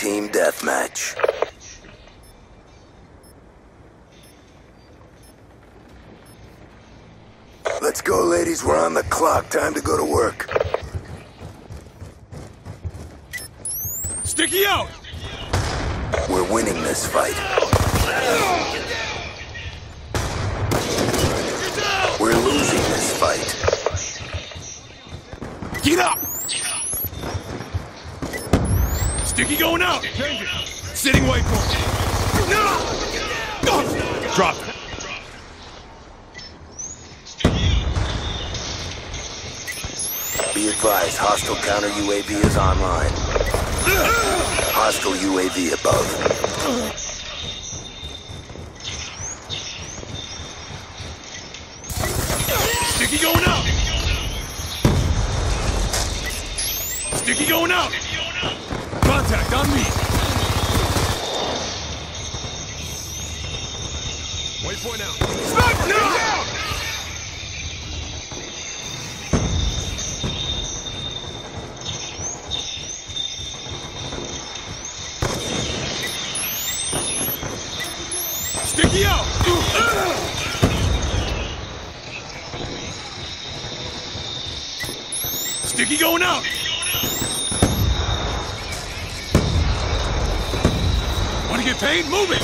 Team deathmatch. Let's go, ladies. We're on the clock. Time to go to work. Sticky out! We're winning this fight. We're losing this fight. Get up! Sticky going out! Sitting waypoint. No! Drop it. Be advised, hostile counter UAV is online. Hostile UAV above. Sticky going out! Sticky going out! Contact on me! Waypoint out. Sniper! No! Sticky out! Sticky going out! Wanna get paid? Move it!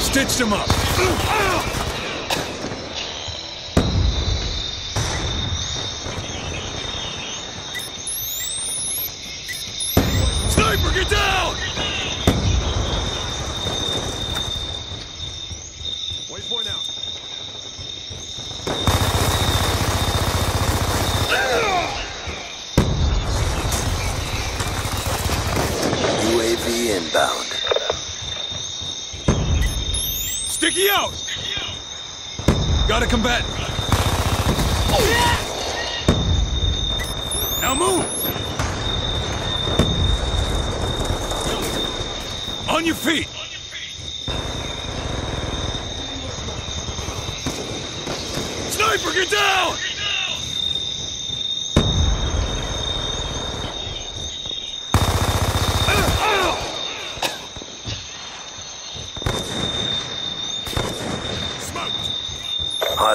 Stitched him up. Sniper, get down! Inbound. Sticky out! Got a combatant. Now move! On your feet! Sniper, get down!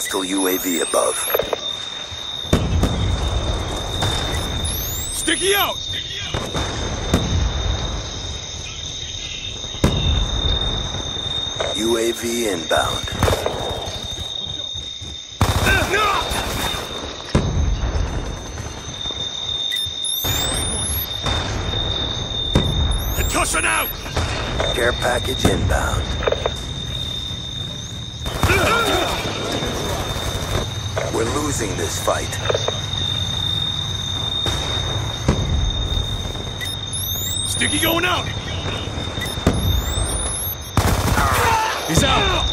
Hostile UAV above. Sticky out! UAV inbound. Concussion out! Care package inbound. We're losing this fight. Sticky going out! He's out!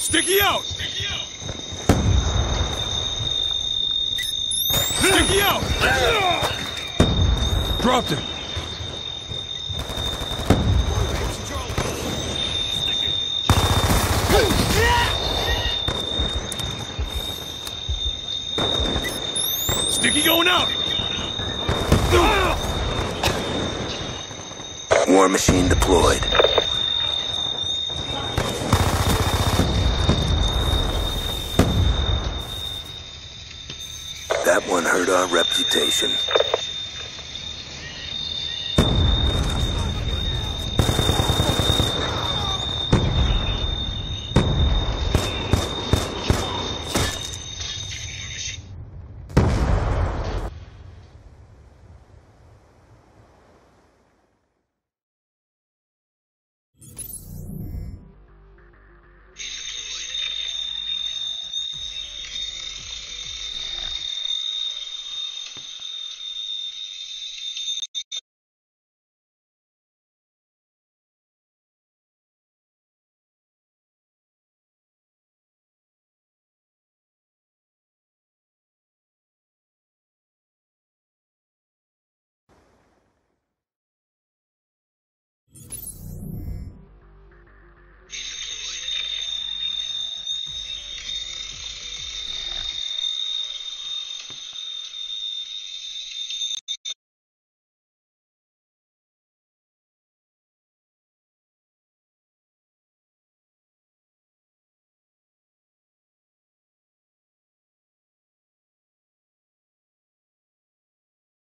Sticky out! Sticky out! Dropped him. Sticky going out! War machine deployed. That one hurt our reputation.